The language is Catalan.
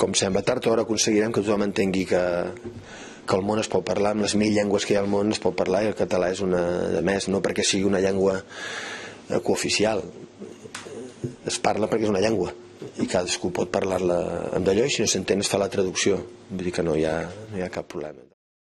Com sembla, tard o hora aconseguirem que tothom entengui que, que el món es pot parlar, amb les mil llengües que hi ha al món es pot parlar i el català és una, de més, no perquè sigui una llengua eh, cooficial, es parla perquè és una llengua i cadascú pot parlar-la amb d'allò i si no s'entén es fa la traducció, vull dir que no hi ha, no hi ha cap problema.